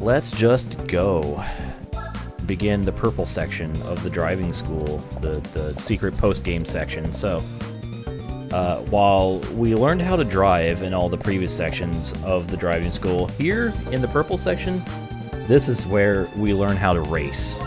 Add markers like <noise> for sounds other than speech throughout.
let's just go. Begin the purple section of the driving school, the, the secret post-game section. So, uh, while we learned how to drive in all the previous sections of the driving school, here in the purple section, this is where we learn how to race.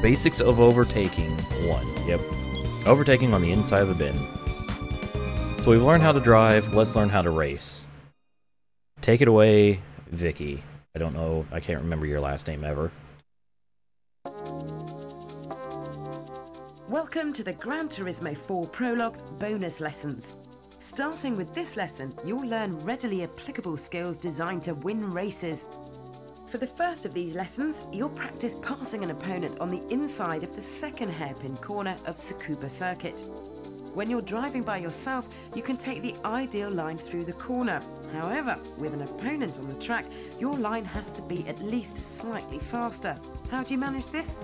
Basics of overtaking 1. Yep. Overtaking on the inside of a bin. So we've learned how to drive, let's learn how to race. Take it away, Vicky. I don't know, I can't remember your last name ever. Welcome to the Gran Turismo 4 Prologue bonus lessons. Starting with this lesson, you'll learn readily applicable skills designed to win races. For the first of these lessons, you'll practice passing an opponent on the inside of the second hairpin corner of Tsukuba Circuit. When you're driving by yourself, you can take the ideal line through the corner. However, with an opponent on the track, your line has to be at least slightly faster. How do you manage this?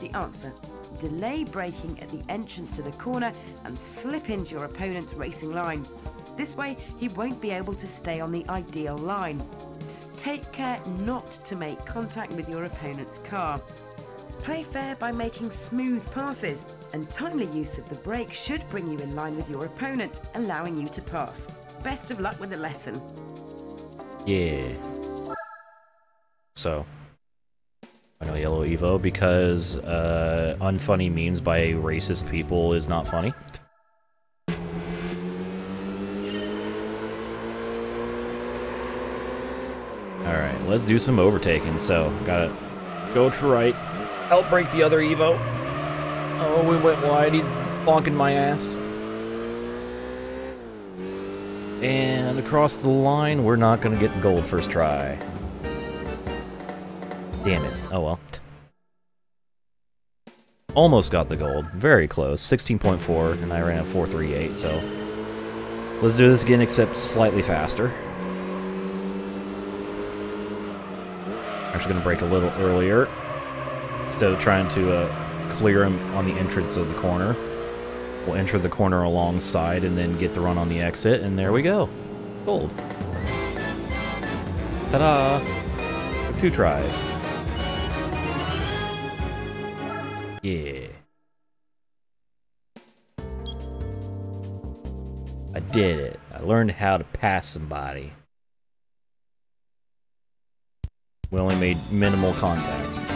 The answer delay braking at the entrance to the corner and slip into your opponent's racing line. This way, he won't be able to stay on the ideal line. Take care not to make contact with your opponent's car. Play fair by making smooth passes, and timely use of the brake should bring you in line with your opponent, allowing you to pass. Best of luck with the lesson. Yeah. So, I know Yellow Evo because uh, unfunny memes by racist people is not funny. Alright, let's do some overtaking. So, gotta go to right, outbrake the other Evo. Oh, we went wide, he's bonking my ass. And across the line, we're not gonna get gold first try. Damn it. Oh well. Almost got the gold. Very close. 16.4, and I ran a 4.38, so... Let's do this again, except slightly faster. Actually gonna brake a little earlier. Instead of trying to uh, clear him on the entrance of the corner. We'll enter the corner alongside and then get the run on the exit, and there we go. Gold. Ta-da! Two tries. Yeah. I did it. I learned how to pass somebody. We only made minimal contact.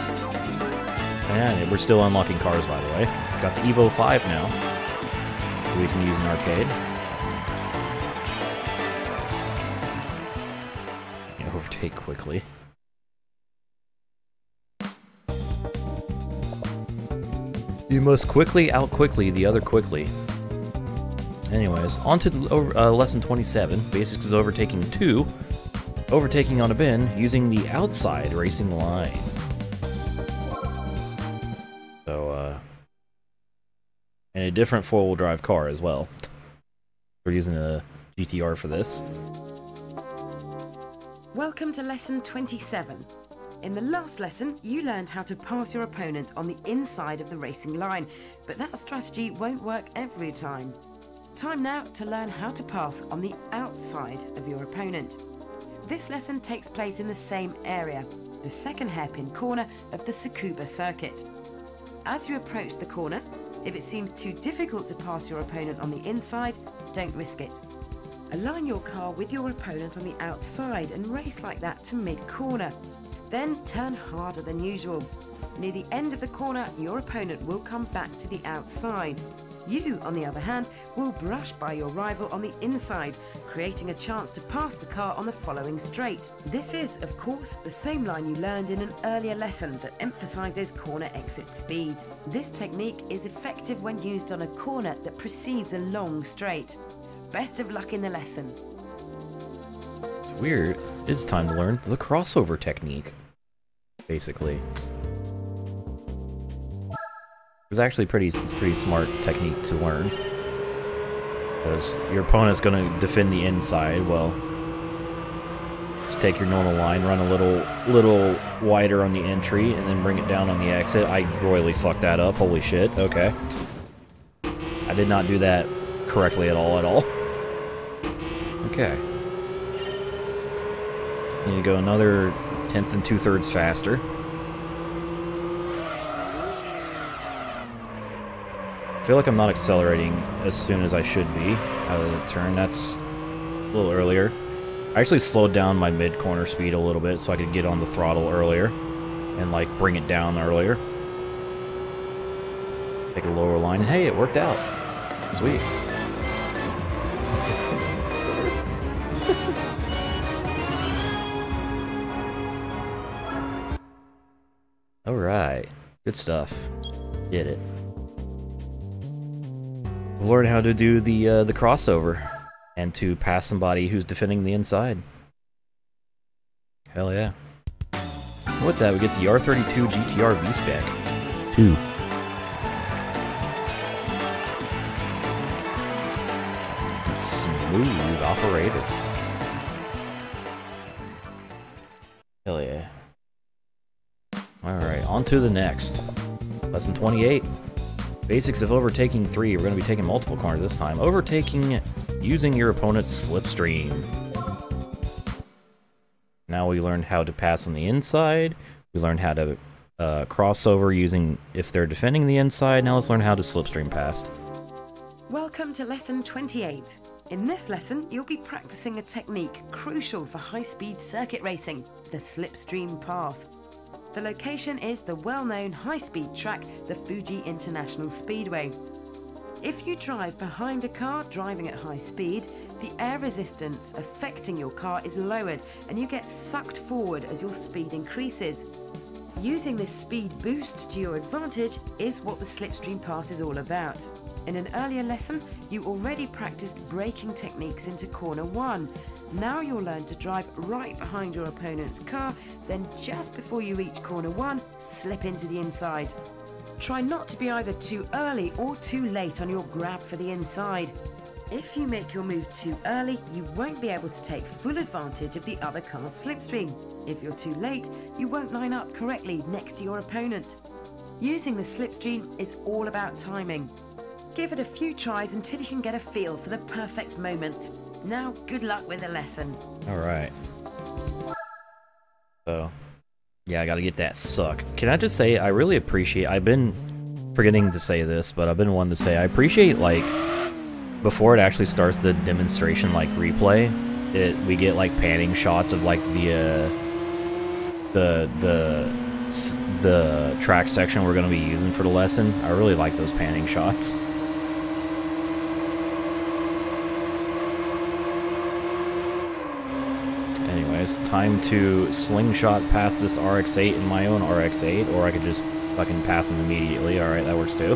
And we're still unlocking cars, by the way. Got the Evo 5 now. We can use in arcade. Overtake quickly. You must quickly out quickly the other quickly. Anyways, on to uh, lesson 27, basics is overtaking 2, overtaking on a bin using the outside racing line. Different four-wheel drive car as well. We're using a GTR for this. Welcome to lesson 27. In the last lesson, you learned how to pass your opponent on the inside of the racing line, but that strategy won't work every time. Time now to learn how to pass on the outside of your opponent. This lesson takes place in the same area, the second hairpin corner of the Tsukuba circuit. As you approach the corner, if it seems too difficult to pass your opponent on the inside, don't risk it. Align your car with your opponent on the outside and race like that to mid-corner. Then turn harder than usual. Near the end of the corner, your opponent will come back to the outside. You, on the other hand, will brush by your rival on the inside, creating a chance to pass the car on the following straight. This is, of course, the same line you learned in an earlier lesson that emphasizes corner exit speed. This technique is effective when used on a corner that precedes a long straight. Best of luck in the lesson. It's weird. It's time to learn the crossover technique. Basically. It's actually pretty it's pretty smart technique to learn. Because your opponent's gonna defend the inside, well just take your normal line, run a little little wider on the entry, and then bring it down on the exit. I royally fucked that up, holy shit, okay. I did not do that correctly at all at all. Okay. Just need to go another tenth and two thirds faster. I feel like I'm not accelerating as soon as I should be out of the turn. That's a little earlier. I actually slowed down my mid-corner speed a little bit so I could get on the throttle earlier and like bring it down earlier. Take a lower line. Hey, it worked out. Sweet. Good stuff. Did it. Learn how to do the uh, the crossover and to pass somebody who's defending the inside. Hell yeah. With that, we get the R32 GTR V-Spec. 2. Smooth operator. On to the next. Lesson 28. Basics of overtaking 3. We're going to be taking multiple corners this time. Overtaking using your opponent's slipstream. Now we learned how to pass on the inside. We learned how to uh, crossover using if they're defending the inside. Now let's learn how to slipstream past. Welcome to lesson 28. In this lesson, you'll be practicing a technique crucial for high-speed circuit racing, the slipstream pass. The location is the well-known high-speed track, the Fuji International Speedway. If you drive behind a car driving at high speed, the air resistance affecting your car is lowered and you get sucked forward as your speed increases. Using this speed boost to your advantage is what the slipstream pass is all about. In an earlier lesson, you already practiced braking techniques into corner one. Now you'll learn to drive right behind your opponent's car, then just before you reach corner one, slip into the inside. Try not to be either too early or too late on your grab for the inside. If you make your move too early, you won't be able to take full advantage of the other car's slipstream. If you're too late, you won't line up correctly next to your opponent. Using the slipstream is all about timing. Give it a few tries until you can get a feel for the perfect moment. Now, good luck with the lesson. Alright. So, yeah, I gotta get that suck. Can I just say, I really appreciate, I've been forgetting to say this, but I've been wanting to say, I appreciate, like, before it actually starts the demonstration, like, replay, it, we get, like, panning shots of, like, the, uh, the, the, the track section we're gonna be using for the lesson. I really like those panning shots. Time to slingshot past this RX-8 in my own RX-8, or I could just fucking pass him immediately. Alright, that works too.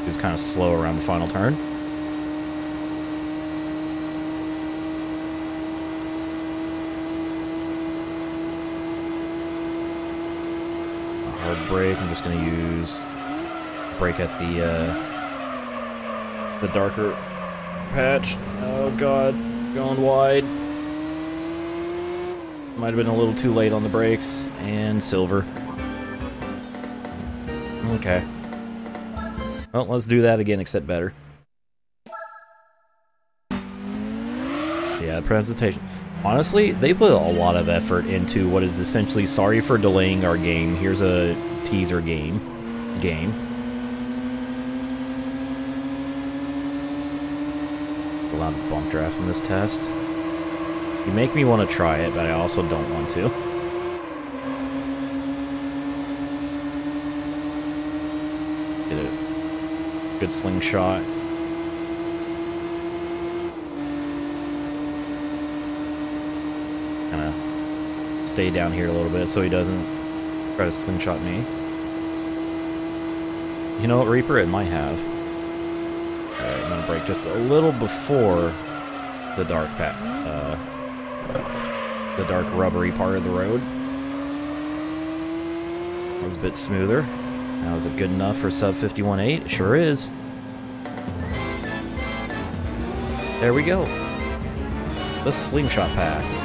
He was kind of slow around the final turn. A hard brake, I'm just gonna use brake at the, uh, the darker patch. Oh god. Going wide. Might have been a little too late on the brakes. And silver. Okay. Well, let's do that again, except better. So yeah, presentation. Honestly, they put a lot of effort into what is essentially sorry for delaying our game. Here's a teaser game. Game. Lot of bump drafts in this test. You make me want to try it, but I also don't want to. Get a good slingshot. Kind of stay down here a little bit so he doesn't try to slingshot me. You know what, Reaper? It might have. Alright, I'm gonna brake just a little before the dark uh, the dark rubbery part of the road. That was a bit smoother. Now, is it good enough for sub 51.8? Sure is. There we go. The slingshot pass.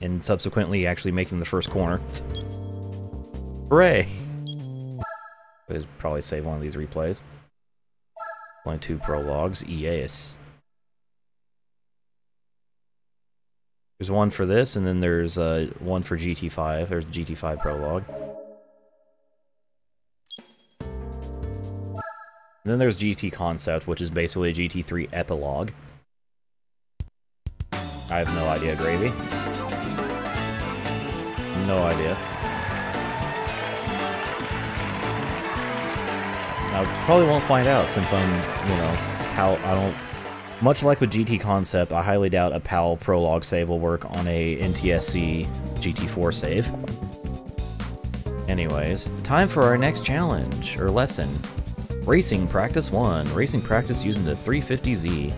And subsequently actually making the first corner. Hooray! <laughs> I'd probably save one of these replays. Two prologues. Yes. There's one for this, and then there's uh, one for GT5. There's GT5 Prologue. And then there's GT Concept, which is basically a GT3 epilogue. I have no idea, Gravy. No idea. I probably won't find out since I'm, you know, how I don't. Much like with GT Concept, I highly doubt a PAL Prologue save will work on a NTSC GT4 save. Anyways, time for our next challenge, or lesson. Racing Practice 1. Racing practice using the 350Z.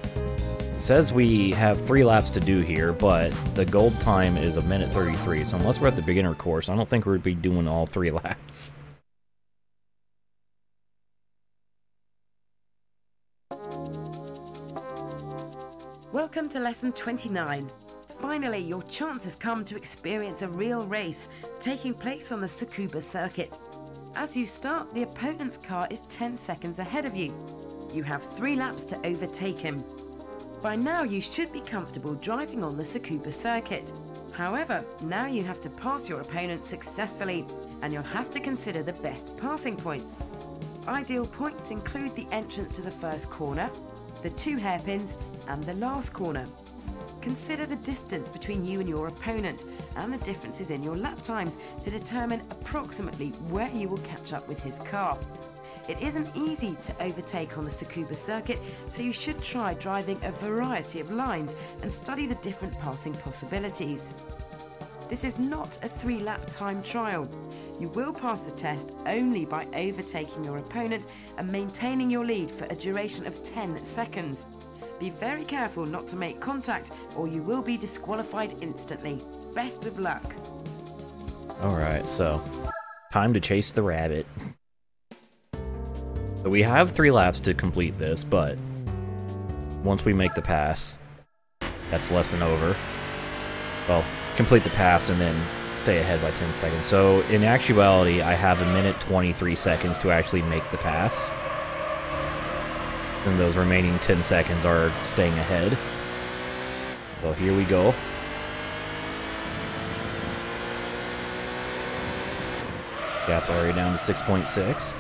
says we have three laps to do here, but the gold time is a minute 33, so unless we're at the beginner course, I don't think we'd be doing all three <laughs> laps. Welcome to lesson 29. Finally, your chance has come to experience a real race taking place on the Tsukuba circuit. As you start, the opponent's car is 10 seconds ahead of you. You have three laps to overtake him. By now, you should be comfortable driving on the Tsukuba circuit. However, now you have to pass your opponent successfully, and you'll have to consider the best passing points. Ideal points include the entrance to the first corner, the two hairpins, and the last corner. Consider the distance between you and your opponent and the differences in your lap times to determine approximately where you will catch up with his car. It isn't easy to overtake on the Tsukuba circuit, so you should try driving a variety of lines and study the different passing possibilities. This is not a three lap time trial. You will pass the test only by overtaking your opponent and maintaining your lead for a duration of 10 seconds. Be very careful not to make contact or you will be disqualified instantly. Best of luck. Alright, so time to chase the rabbit. So we have three laps to complete this, but once we make the pass, that's lesson over. Well, complete the pass and then stay ahead by 10 seconds. So in actuality, I have a minute 23 seconds to actually make the pass. And those remaining 10 seconds are staying ahead. Well, here we go. Gap's already down to 6.6.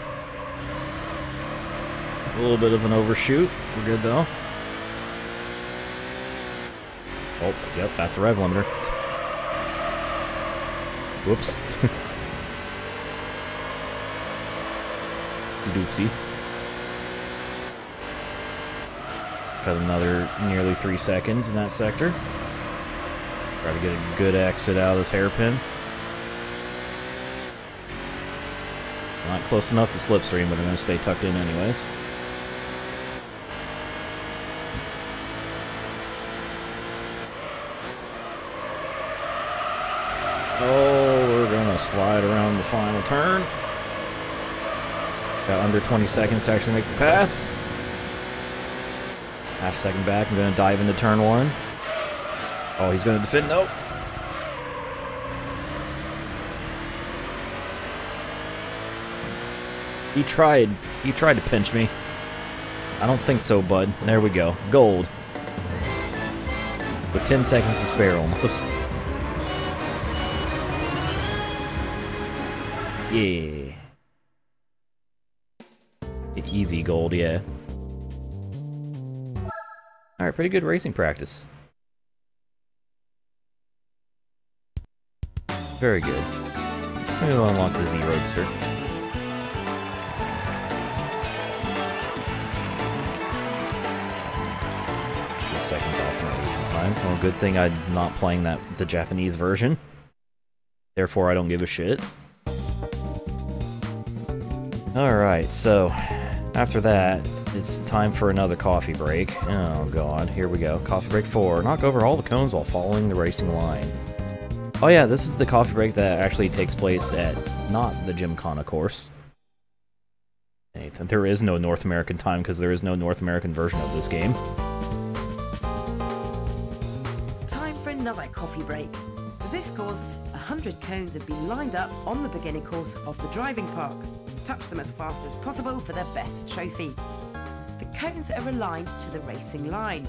A little bit of an overshoot. We're good though. Oh, yep, that's the rev limiter. Whoops. <laughs> Oopsie doopsie. Cut another nearly three seconds in that sector. Try to get a good exit out of this hairpin. Not close enough to slipstream, but I'm going to stay tucked in anyways. Oh, we're going to slide around the final turn. Got under 20 seconds to actually make the pass. Half second back. I'm going to dive into turn one. Oh, he's going to defend. Nope. He tried. He tried to pinch me. I don't think so, bud. There we go. Gold. With 10 seconds to spare almost. Yeah. Easy gold, yeah. Alright, pretty good racing practice. Very good. Maybe we'll unlock the Z Roadster. Two seconds off from time. Well, good thing I'm not playing that the Japanese version. Therefore, I don't give a shit. Alright, so after that, it's time for another coffee break. Oh god, here we go. Coffee break 4. Knock over all the cones while following the racing line. Oh yeah, this is the coffee break that actually takes place at not the Gymkhana course. There is no North American time because there is no North American version of this game. Time for another coffee break. For this course, 100 cones have been lined up on the beginning course of the driving park. Touch them as fast as possible for the best trophy. Cones are aligned to the racing line.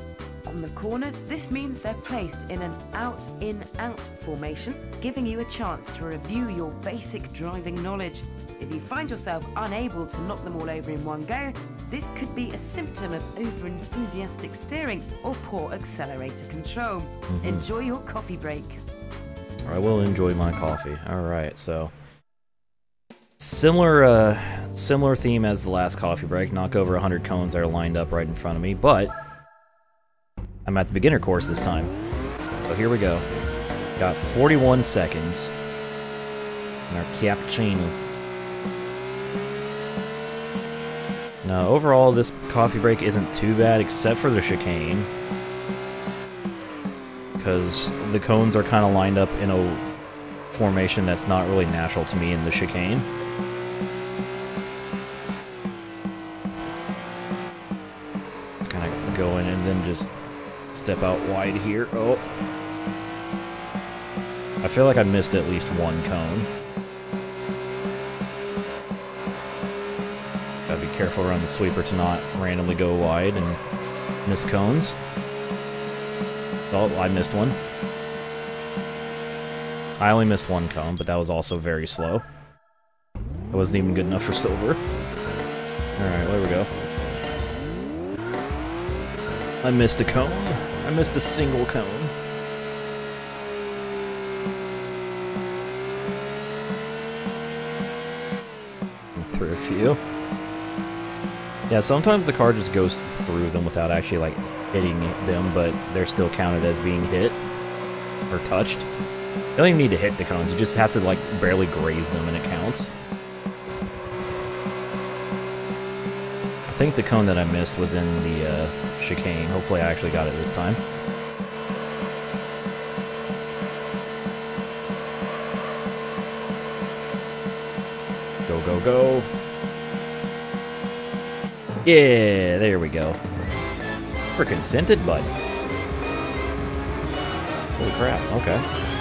On the corners, this means they're placed in an out-in-out formation, giving you a chance to review your basic driving knowledge. If you find yourself unable to knock them all over in one go, this could be a symptom of over-enthusiastic steering or poor accelerator control. Mm-hmm. Enjoy your coffee break. I will enjoy my coffee. All right, so similar uh similar theme as the last coffee break. Knock over 100 cones that are lined up right in front of me, but I'm at the beginner course this time. So here we go. Got 41 seconds. in our cappuccino. Now, overall, this coffee break isn't too bad, except for the chicane. Because the cones are kind of lined up in a formation that's not really natural to me in the chicane. Then just step out wide here. Oh. I feel like I missed at least one cone. Gotta be careful around the sweeper to not randomly go wide and miss cones. Oh, I missed one. I only missed one cone, but that was also very slow. That wasn't even good enough for silver. Alright, there we go. I missed a cone. I missed a single cone. Through a few. Yeah, sometimes the car just goes through them without actually, like, hitting them, but they're still counted as being hit or touched. You don't even need to hit the cones, you just have to, like, barely graze them and it counts. I think the cone that I missed was in the uh, chicane. Hopefully I actually got it this time. Go, go, go. Yeah, there we go. Freaking scented bud. Holy crap, okay.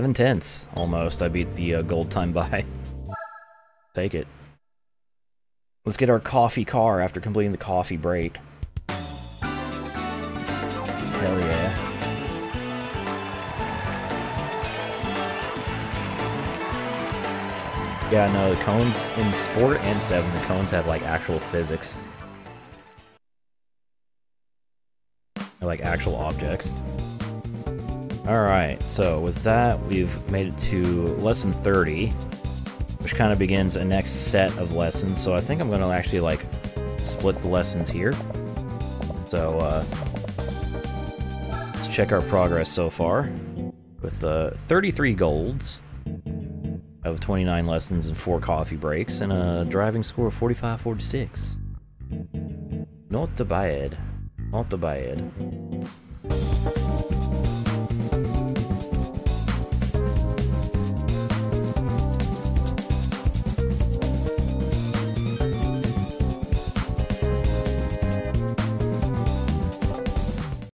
Seven tenths, almost. I beat the uh, gold time by. <laughs> Take it. Let's get our coffee car after completing the coffee break. Hell yeah. Yeah, no, the cones in Sport and 7, the cones have like actual physics. They're like actual objects. Alright, so with that, we've made it to lesson 30, which kind of begins a next set of lessons. So I think I'm going to actually like split the lessons here. So uh, let's check our progress so far with uh, 33 golds of 29 lessons and 4 coffee breaks and a driving score of 45-46. Not bad. Not bad.